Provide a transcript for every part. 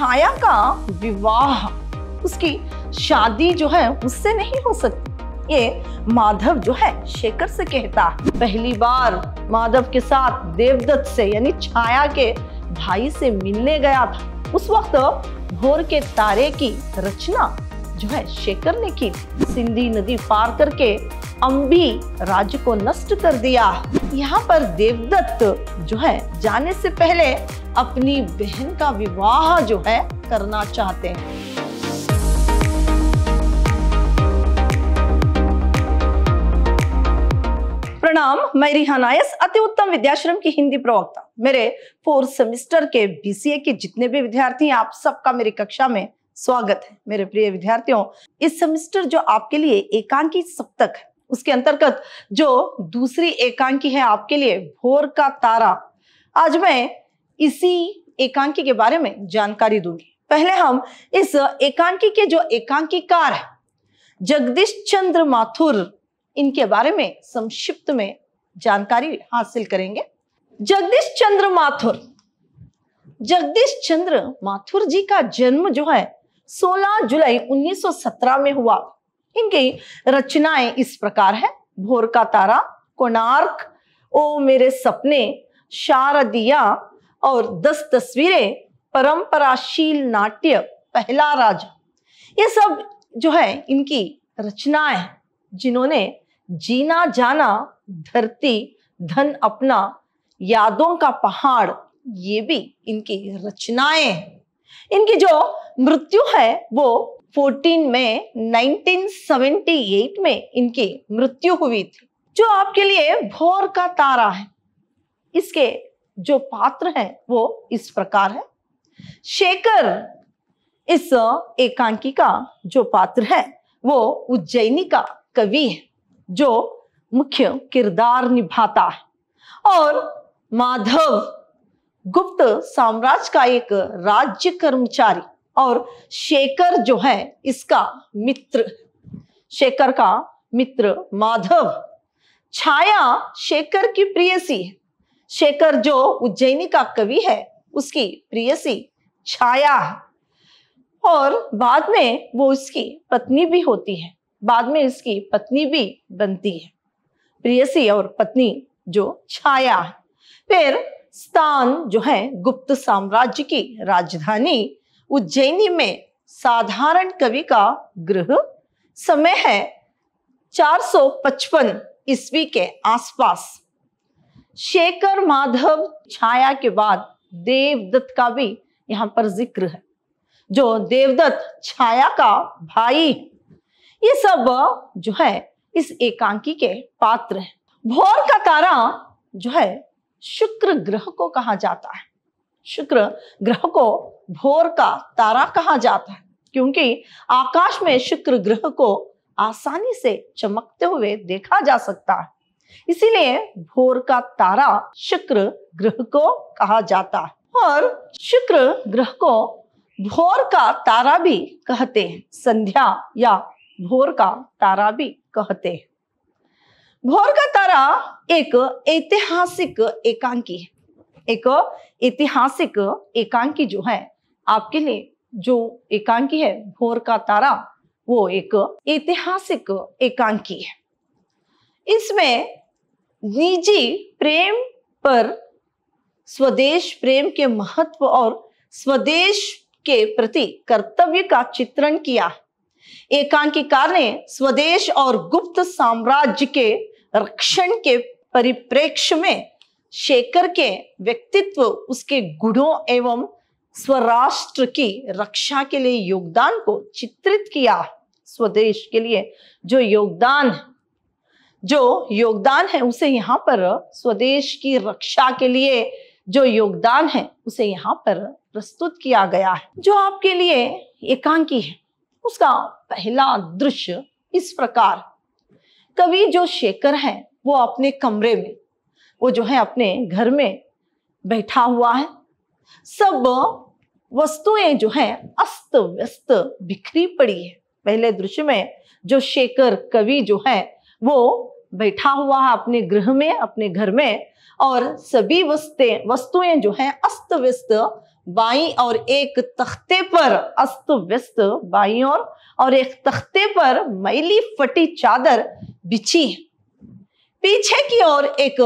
छाया का? विवाह। उसकी शादी जो है, उससे नहीं हो सकती। ये माधव जो है, शेखर से कहता पहली बार माधव के साथ देवदत्त से, यानी छाया के भाई से मिलने गया था। उस वक्त भोर के तारे की रचना जो है शेखर ने की। सिंधी नदी पार करके अंबी राज्य को नष्ट कर दिया। यहाँ पर देवदत्त जो है, जाने से पहले अपनी बहन का विवाह जो है करना चाहते हैं। प्रणाम, मैं रिहाना एस अति उत्तम विद्याश्रम की हिंदी प्रवक्ता। मेरे फोर्थ सेमेस्टर के बीसीए के जितने भी विद्यार्थी हैं, आप सबका मेरी कक्षा में स्वागत है मेरे प्रिय विद्यार्थियों। इस सेमेस्टर जो आपके लिए एकांकी सप्तक है उसके अंतर्गत जो दूसरी एकांकी है आपके लिए भोर का तारा, आज मैं इसी एकांकी के बारे में जानकारी दूँगी। पहले हम इस एकांकी के जो एकांकीकार है, जगदीश चंद्र माथुर, इनके बारे में संक्षिप्त में जानकारी हासिल करेंगे। जगदीश चंद्र माथुर, जगदीश चंद्र माथुर जी का जन्म जो है 16 जुलाई 1917 में हुआ। इनकी रचनाएँ इस प्रकार है। भोर का तारा, कोणार्क, ओ मेरे सपने, शारदिया और दस तस्वीरें, परंपराशील नाट्य, पहला राजा। ये सब जो है, इनकी रचनाएँ जिन्होंने जीना जाना, धरती, धन अपना, यादों का पहाड़, ये भी इनकी रचनाएँ हैं। इनकी जो मृत्यु है वो 14 में 1978 में इनकी मृत्यु हुई थी, जो आपके लिए भोर का तारा है। इसके जो पात्र है वो इस प्रकार है। शेखर इस एकांकी का जो पात्र है, वो उज्जैनी का कवि है, जो मुख्य किरदार निभाता है। और माधव गुप्त साम्राज्य का एक राज्य कर्मचारी और शेखर जो है इसका मित्र। शेखर का मित्र माधव। छाया शेखर की प्रियसी है शेखर जो उज्जैनी का कवि है, उसकी प्रियसी छाया है। और बाद में वो इसकी पत्नी भी होती है। बाद में इसकी पत्नी भी बनती है। प्रियसी और पत्नी जो छाया है। फिर स्थान जो है गुप्त साम्राज्य की राजधानी उज्जैनी में साधारण कवि का गृह समय है 455 ईस्वी के आसपास। शेखर माधव छाया के बाद देवदत्त का भी यहाँ पर ज़िक्र है, जो देवदत्त छाया का भाई। ये सब जो है इस एकांकी के पात्र है। भोर का तारा जो है शुक्र ग्रह को कहा जाता है। शुक्र ग्रह को भोर का तारा कहा जाता है, क्योंकि आकाश में शुक्र ग्रह को आसानी से चमकते हुए देखा जा सकता है। इसीलिए भोर का तारा शुक्र ग्रह को कहा जाता है और शुक्र ग्रह को भोर का तारा भी कहते हैं, संध्या या भोर का तारा भी कहते हैं। भोर का तारा एक ऐतिहासिक एकांकी है। एक ऐतिहासिक एकांकी जो है, आपके लिए जो एकांकी है, भोर का तारा, वो एक ऐतिहासिक एकांकी है। इसमें निजी प्रेम पर, स्वदेश प्रेम के महत्व और स्वदेश के प्रति कर्तव्य का चित्रण किया। है एकांकीकार ने स्वदेश और गुप्त साम्राज्य के रक्षण के परिप्रेक्ष्य में शेखर के व्यक्तित्व, उसके गुणों एवं स्वराष्ट्र की रक्षा के लिए योगदान को चित्रित किया स्वदेश के लिए। जो योगदान जो योगदान है, उसे यहाँ पर स्वदेश की रक्षा के लिए जो योगदान है, उसे यहाँ पर प्रस्तुत किया गया है। जो आपके लिए एकांकी है, उसका पहला दृश्य इस प्रकार कवि जो शेखर है, वो अपने कमरे में, वो जो है अपने घर में बैठा हुआ है। सब वस्तुएँ जो है अस्त व्यस्त बिखरी पड़ी है। पहले दृश्य में जो शेखर कवि जो है, वो बैठा हुआ है अपने गृह में, अपने घर में, और सभी वस्तुएँ वस्तुएँ जो है अस्त व्यस्त बाई और एक तख्ते पर अस्त व्यस्त बाई और और एक तख्ते पर मैली फटी चादर बिछी है। पीछे की ओर एक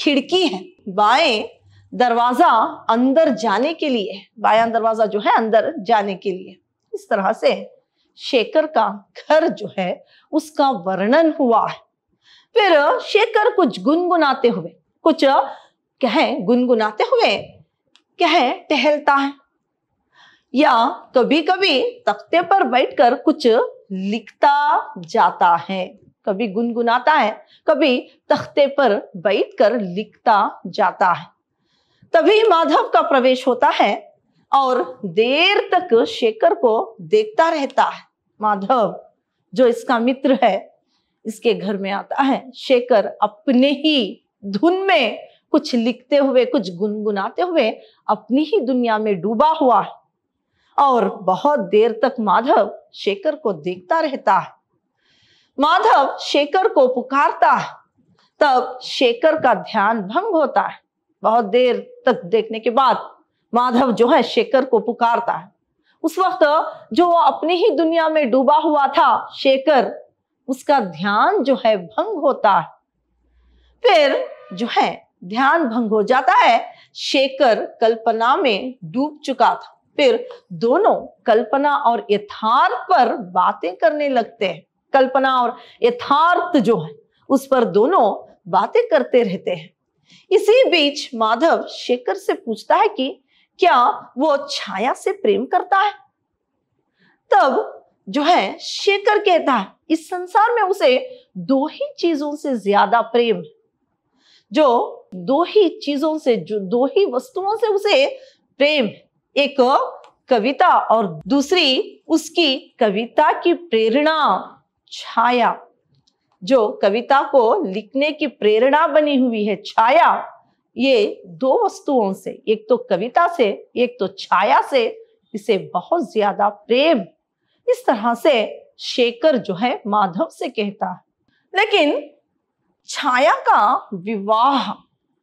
खिड़की है। बाएँ दरवाज़ा अंदर जाने के लिए बाया दरवाज़ा जो है अंदर जाने के लिए इस तरह से शेखर का घर जो है, उसका वर्णन हुआ है। फिर शेखर कुछ गुनगुनाते हुए, कुछ कहे गुनगुनाते हुए, कहे टहलता है। या कभी कभी तख्ते पर बैठकर कुछ लिखता जाता है। कभी गुनगुनाता है, कभी तख्ते पर बैठकर लिखता जाता है। तभी माधव का प्रवेश होता है और देर तक शेखर को देखता रहता है। माधव, जो इसका मित्र है, इसके घर में आता है। शेखर अपने ही धुन में कुछ लिखते हुए, कुछ गुनगुनाते हुए अपनी ही दुनिया में डूबा हुआ है। और बहुत देर तक माधव शेखर को देखता रहता है। माधव शेखर को पुकारता है। तब शेखर का ध्यान भंग होता है। बहुत देर तक देखने के बाद माधव जो है शेखर को पुकारता है। उस वक्त जो अपनी ही दुनिया में डूबा हुआ था, शेखर, उसका ध्यान जो है भंग होता है। फिर जो है ध्यान भंग हो जाता है, शेखर कल्पना में डूब चुका था। फिर दोनों कल्पना और यथार्थ पर बातें करने लगते हैं। कल्पना और यथार्थ जो है, उस पर दोनों बातें करते रहते हैं। इसी बीच माधव शेखर से पूछता है कि क्या वो छाया से प्रेम करता है? तब जो है, शेखर कहता है, इस संसार में उसे दो ही चीज़ों से ज़्यादा प्रेम जो दो ही चीज़ों से, जो दो ही वस्तुओं से उसे प्रेम एक कविता और दूसरी उसकी कविता की प्रेरणा। छाया, जो कविता को लिखने की प्रेरणा बनी हुई है, छाया, ये दो वस्तुओं से, एक तो कविता से, एक तो छाया से, इसे बहुत ज़्यादा प्रेम, इस तरह से शेखर जो है माधव से कहता है। लेकिन छाया का विवाह,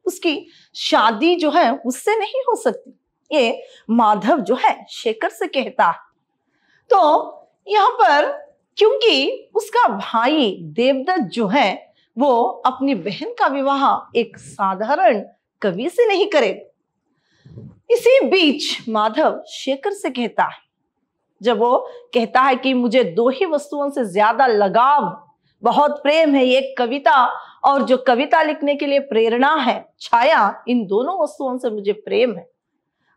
उसकी शादी जो है, उससे नहीं हो सकती, ये माधव जो है शेखर से कहता है। तो यहाँ पर क्योंकि उसका भाई देवदत्त जो है, वो अपनी बहन का विवाह एक साधारण कवि से नहीं करे। इसी बीच माधव शेखर से कहता है, जब वो कहता है कि मुझे दो ही वस्तुओं से ज़्यादा लगाव, बहुत प्रेम है एक कविता, और जो कविता लिखने के लिए प्रेरणा है, छाया, इन दोनों वस्तुओं से मुझे प्रेम है।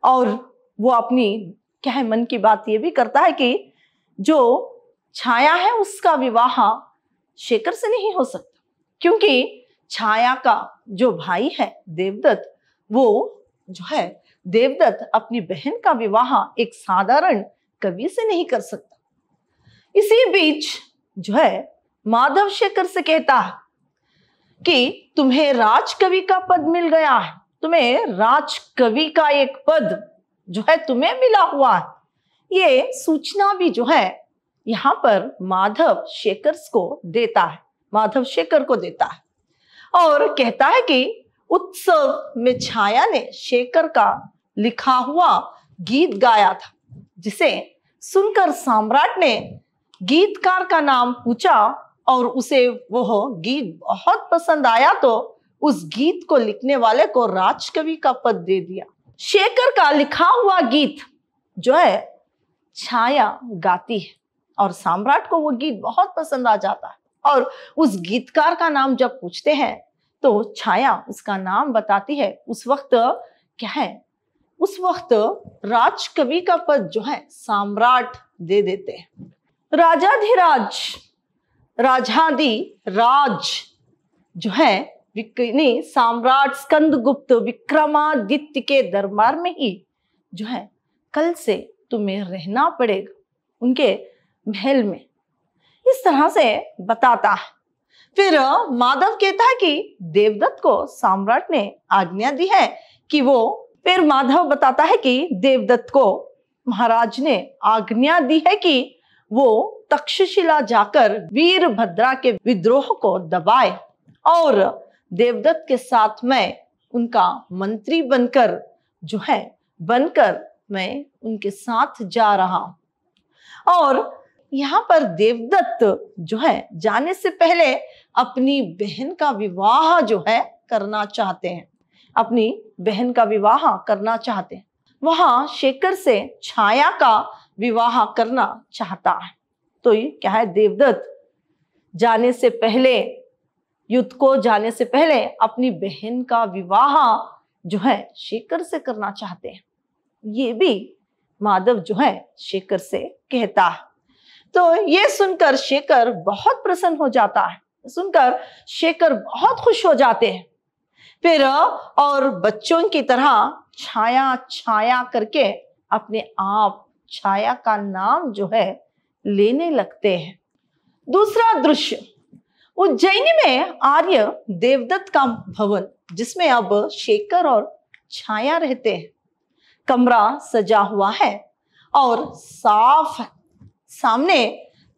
और वो अपनी क्या है मन की बात ये भी करता है कि जो छाया है उसका विवाह शेखर से नहीं हो सकता। क्योंकि छाया का जो भाई है देवदत्त, वो जो है देवदत्त अपनी बहन का विवाह एक साधारण कवि से नहीं कर सकता। इसी बीच जो है माधव शेखर से कहता है कि तुम्हें राजकवि का पद मिल गया है। तुम्हें राजकवि का एक पद जो है तुम्हें मिला हुआ है। ये सूचना भी जो है यहाँ पर माधव शेखर को देता है, माधव शेखर को देता है। और कहता है कि उत्सव में छाया ने शेखर का लिखा हुआ गीत गाया था, जिसे सुनकर सम्राट ने गीतकार का नाम पूछा और उसे वह गीत बहुत पसंद आया तो उस गीत को लिखने वाले को राजकवि का पद दे दिया। शेखर का लिखा हुआ गीत जो है, छाया गाती है। और सम्राट को वो गीत बहुत पसंद आ जाता है। और उस गीतकार का नाम जब पूछते हैं तो छाया उसका नाम बताती है, उस वक्त क्या है? उस वक्त राज कवि का पद जो है, सम्राट दे देते हैं। राजाधिराज, राजाधि राज जो है सम्राट स्कंद गुप्त विक्रमादित्य के दरबार में ही जो है, कल से तुम्हें रहना पड़ेगा। उनके महल में। इस तरह से बताता। है फिर माधव कहता है कि देवदत्त को सम्राट ने आज्ञा दी है कि वो, फिर माधव बताता है कि देवदत्त को महाराज ने आज्ञा दी है कि वो तक्षशिला जाकर वीरभद्रा के विद्रोह को दबाए और देवदत्त के साथ मैं उनका मंत्री बनकर, जो है, बनकर मैं उनके साथ जा रहा हूँ। और यहाँ पर देवदत्त जो है, जाने से पहले अपनी बहन का विवाह जो है करना चाहते हैं। अपनी बहन का विवाह करना चाहते हैं। वहाँ शेखर से छाया का विवाह करना चाहता है। तो ये क्या है? देवदत्त जाने से पहले, युद्ध को जाने से पहले अपनी बहन का विवाह जो है शेखर से करना चाहते हैं। ये भी माधव जो है शेखर से कहता है। तो ये सुनकर शेखर बहुत प्रसन्न हो जाता है। सुनकर शेखर बहुत खुश हो जाते हैं। फिर, और बच्चों की तरह छाया छाया करके अपने आप छाया का नाम जो है लेने लगते हैं। दूसरा दृश्य, उज्जैनी में आर्य देवदत्त का भवन, जिसमें अब शेखर और छाया रहते हैं। कमरा सजा हुआ है और साफ़ है। सामने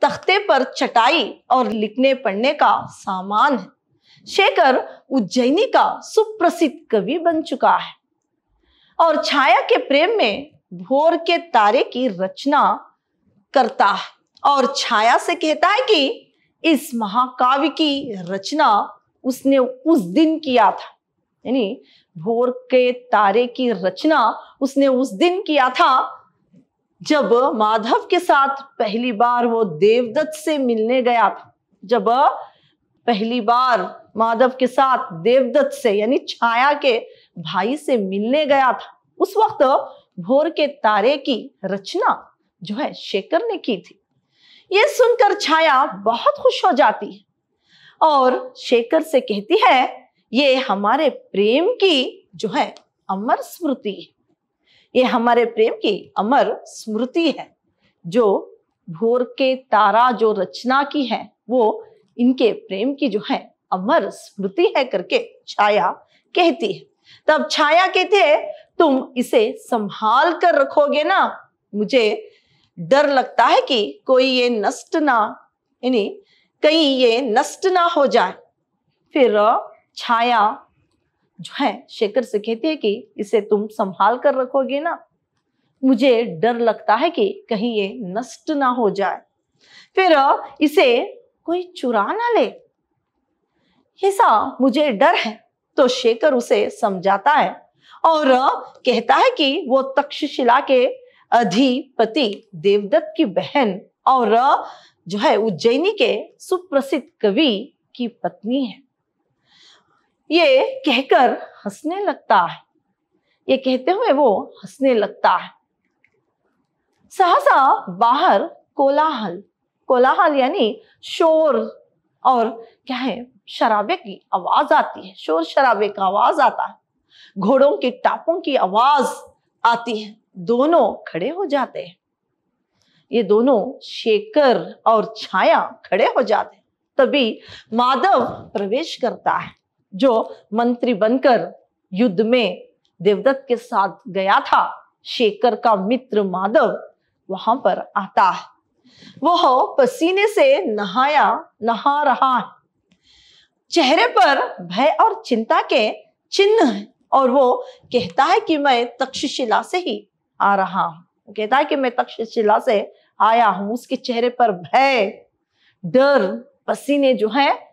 तख्ते पर चटाई और लिखने पढ़ने का सामान है। शेखर उज्जैनी का सुप्रसिद्ध कवि बन चुका है। और छाया के प्रेम में भोर के तारे की रचना करता है और छाया से कहता है कि इस महाकाव्य की रचना उसने उस दिन किया था। यानी भोर के तारे की रचना उसने उस दिन किया था जब माधव के साथ पहली बार वो देवदत्त से मिलने गया था, जब पहली बार माधव के साथ देवदत्त से, यानी छाया के भाई से मिलने गया था, उस वक्त भोर के तारे की रचना जो है शेखर ने की थी। ये सुनकर छाया बहुत खुश हो जाती है और शेखर से कहती है, ये हमारे प्रेम की जो है अमर स्मृति है। ये हमारे प्रेम की अमर स्मृति है। जो भोर के तारा, जो रचना की है, वो इनके प्रेम की जो है अमर स्मृति है करके छाया कहती है। तब छाया कहते है, तुम इसे संभाल कर रखोगे ना, मुझे डर लगता है कि कोई ये नष्ट ना, यानी कहीं ये नष्ट ना हो जाए। फिर छाया जो है, शेखर से कहती है कि इसे तुम संभाल कर रखोगे ना, मुझे डर लगता है कि कहीं ये नष्ट ना हो जाए। फिर इसे कोई चुरा ना ले। ऐसा मुझे डर है तो शेखर उसे समझाता है और कहता है कि वो तक्षशिला के अधिपति देवदत्त की बहन और जो है, उज्जैनी के सुप्रसिद्ध कवि की पत्नी है। ये कहकर हंसने लगता है। ये कहते हुए वो हंसने लगता है। सहसा बाहर कोलाहल कोलाहल यानी शोर और क्या है, शराबे की आवाज़ आती है, शोर शराबे का आवाज़ आता है। घोड़ों के टापों की आवाज़ आती है, दोनों खड़े हो जाते हैं। ये दोनों शेखर और छाया खड़े हो जाते हैं। तभी माधव प्रवेश करता है। जो मंत्री बनकर युद्ध में देवदत्त के साथ गया था, शेखर का मित्र माधव, वहाँ पर आता है। वह पसीने से नहाया, नहा रहा है। चेहरे पर भय और चिंता के चिन्ह है और वो कहता है कि मैं तक्षशिला से ही आ रहा हूँ। कहता है कि मैं तक्षशिला से आया हूँ। उसके चेहरे पर भय, डर, पसीने जो है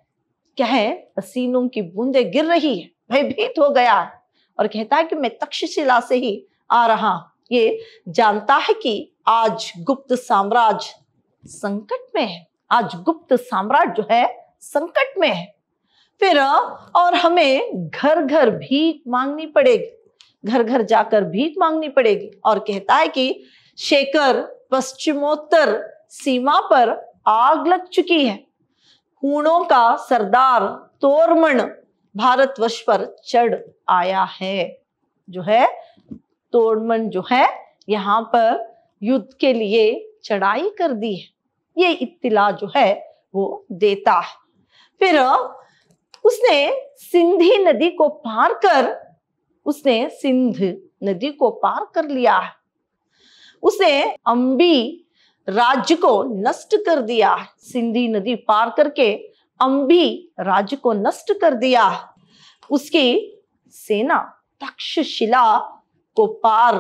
क्या है पसीनों की बूंदे गिर रही है, भयभीत हो गया और कहता है कि मैं तक्षशिला से ही आ रहा ये जानता है कि आज गुप्त साम्राज्य संकट में है। आज गुप्त साम्राज्य जो है, संकट में है। फिर, और हमें घर घर भीख मांगनी पड़ेगी। घर घर जाकर भीख मांगनी पड़ेगी। और कहता है कि शेखर पश्चिमोत्तर सीमा पर आग लग चुकी है। हूणों का सरदार तोरमन भारतवर्ष पर चढ़ आया है। जो है तोड़मन जो है, यहाँ पर युद्ध के लिए चढ़ाई कर दी है। ये इत्तिला जो है, वो देता है। फिर उसने सिंधी नदी को पार कर, उसने सिंध नदी को पार कर लिया है। उसे अंबी राज्य को नष्ट कर दिया सिंधी नदी पार करके अंबी राज्य को नष्ट कर दिया उसकी सेना तक्षशिला को पार,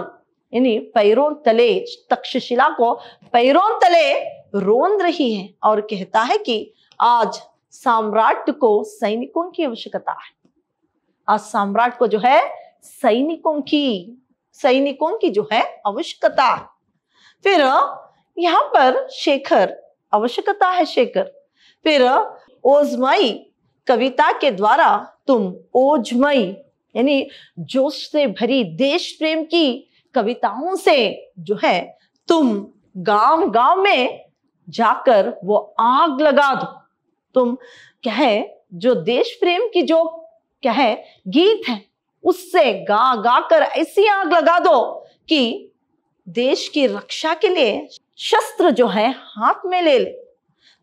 यानी पैरों तले, तक्षशिला को पैरों तले रोन रही है और कहता है कि आज सम्राट को सैनिकों की आवश्यकता है। आज सम्राट को जो है, सैनिकों की सैनिकों की जो है आवश्यकता फिर यहाँ पर शेखर, आवश्यकता है शेखर। फिर, ओजमई, कविता के द्वारा तुम ओजमई, यानी जोश से भरी देश प्रेम की कविताओं से जो है, तुम गाँव गाँव में जाकर वो आग लगा दो। तुम कहे, जो देश प्रेम की जो कहे, गीत है, उससे गा गा कर ऐसी आग लगा दो कि देश की रक्षा के लिए शस्त्र जो है हाथ में ले ले।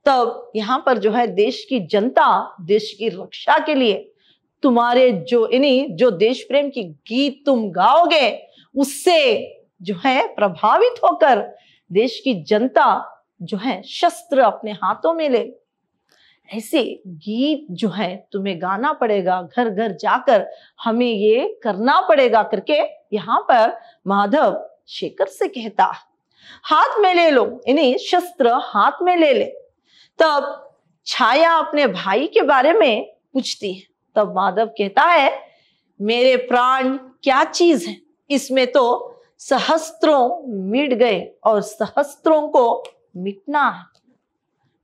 तब यहाँ पर जो है देश की जनता, देश की रक्षा के लिए तुम्हारे जो इन्हीं, जो देश प्रेम की गीत तुम गाओगे, उससे जो है प्रभावित होकर देश की जनता जो है शस्त्र अपने हाथों में ले। ऐसे गीत जो है तुम्हें गाना पड़ेगा घर घर जाकर हमें ये करना पड़ेगा करके यहाँ पर माधव शेखर से कहता हाथ में ले लो यानी शस्त्र हाथ में ले ले। तब छाया अपने भाई के बारे में पूछती है। तब माधव कहता है, मेरे प्राण क्या चीज़ है? इसमें तो सहस्त्रों मिट गए और सहस्त्रों को मिटना है।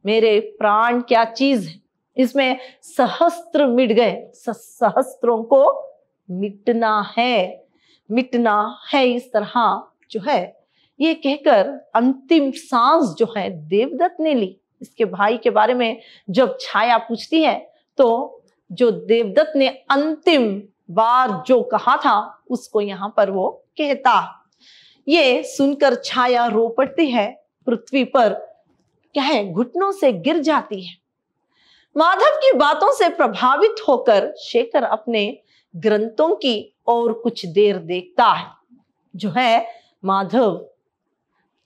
मेरे प्राण क्या चीज़ है? इसमें सहस्त्र मिट गए सहस्त्रों को मिटना है। मिटना है इस तरह जो है ये कहकर अंतिम सांस जो है देवदत्त ने ली। इसके भाई के बारे में जब छाया पूछती है तो जो देवदत्त ने अंतिम बार जो कहा था, उसको यहाँ पर वो कहता, ये सुनकर छाया रो पड़ती है, पृथ्वी पर क्या है, घुटनों से गिर जाती है। माधव की बातों से प्रभावित होकर शेखर अपने ग्रंथों की और कुछ देर देखता है। जो है माधव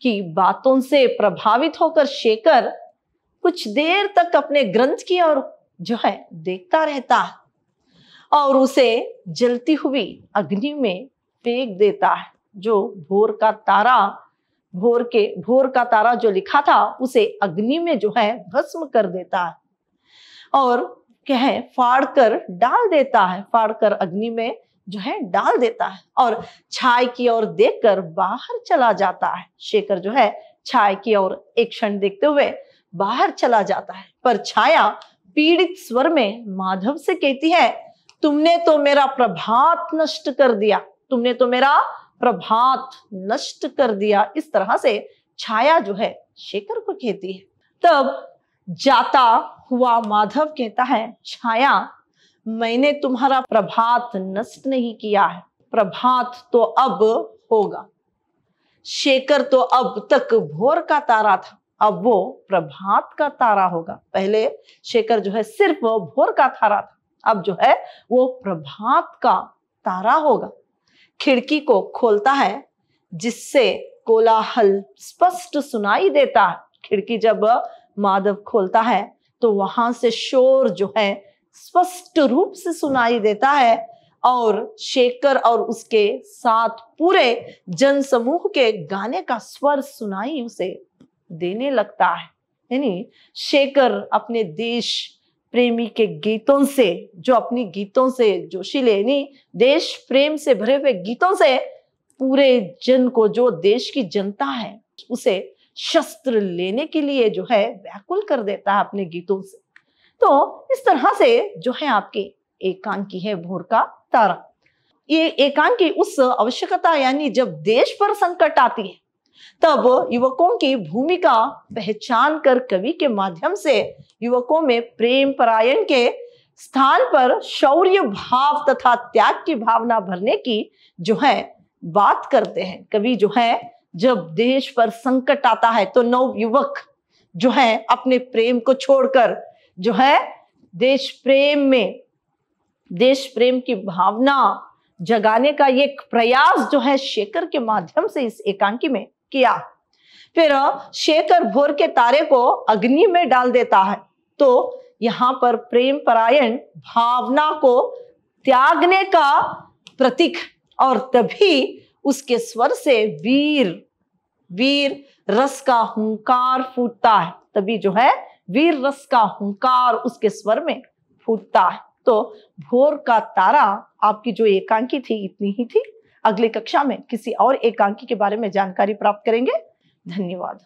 की बातों से प्रभावित होकर शेखर कुछ देर तक अपने ग्रंथ की ओर जो है देखता रहता है और उसे जलती हुई अग्नि में फेंक देता है। जो भोर का तारा, भोर के, भोर का तारा जो लिखा था, उसे अग्नि में जो है भस्म कर देता है और कह फाड़ कर डाल देता है। फाड़ कर अग्नि में जो है डाल देता है और छाय की ओर देखकर बाहर चला जाता है। शेखर जो है छाय की ओर एक क्षण देखते हुए बाहर चला जाता है। पर छाया पीड़ित स्वर में माधव से कहती है, तुमने तो मेरा प्रभात नष्ट कर दिया। तुमने तो मेरा प्रभात नष्ट कर दिया। इस तरह से छाया जो है शेखर को कहती है। तब जाता हुआ माधव कहता है, छाया मैंने तुम्हारा प्रभात नष्ट नहीं किया है। प्रभात तो अब होगा। शेखर तो अब तक भोर का तारा था। अब वो प्रभात का तारा होगा। पहले शेखर जो है सिर्फ़ भोर का तारा था। अब जो है वो प्रभात का तारा होगा। खिड़की को खोलता है, जिससे कोलाहल स्पष्ट सुनाई देता है। खिड़की जब माधव खोलता है तो वहाँ से शोर जो है स्पष्ट रूप से सुनाई देता है और शेखर और उसके साथ पूरे जन समूह के गाने का स्वर सुनाई उसे देने लगता है। यानी शेखर अपने देश प्रेमी के गीतों से, जो अपनी गीतों से जोशीले यानी देश प्रेम से भरे हुए गीतों से पूरे जन को, जो देश की जनता है, उसे शस्त्र लेने के लिए जो है, व्याकुल कर देता है अपने गीतों से। तो इस तरह से जो है आपके एकांकी है भोर का तारा। ये एकांकी उस आवश्यकता यानी जब देश पर संकट आती है, तब युवकों की भूमिका पहचान कर कवि के माध्यम से युवकों में प्रेम परायण के स्थान पर शौर्य भाव तथा त्याग की भावना भरने की जो है बात करते हैं। कवि जो है, जब देश पर संकट आता है तो नव युवक जो है अपने प्रेम को छोड़कर जो है, देश प्रेम में, देश प्रेम की भावना जगाने का एक प्रयास जो है शेखर के माध्यम से इस एकांकी में किया। फिर शेखर भोर के तारे को अग्नि में डाल देता है। तो यहाँ पर प्रेम परायण भावना को त्यागने का प्रतीक और तभी उसके स्वर से वीर वीर रस का हुंकार फूटता है। तभी जो है वीर रस का हुंकार उसके स्वर में फूटता है। तो भोर का तारा आपकी जो एकांकी थी, इतनी ही थी। अगली कक्षा में किसी और एकांकी के बारे में जानकारी प्राप्त करेंगे। धन्यवाद।